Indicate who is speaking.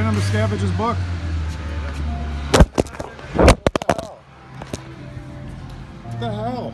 Speaker 1: Send the scavenger's book.
Speaker 2: What the hell?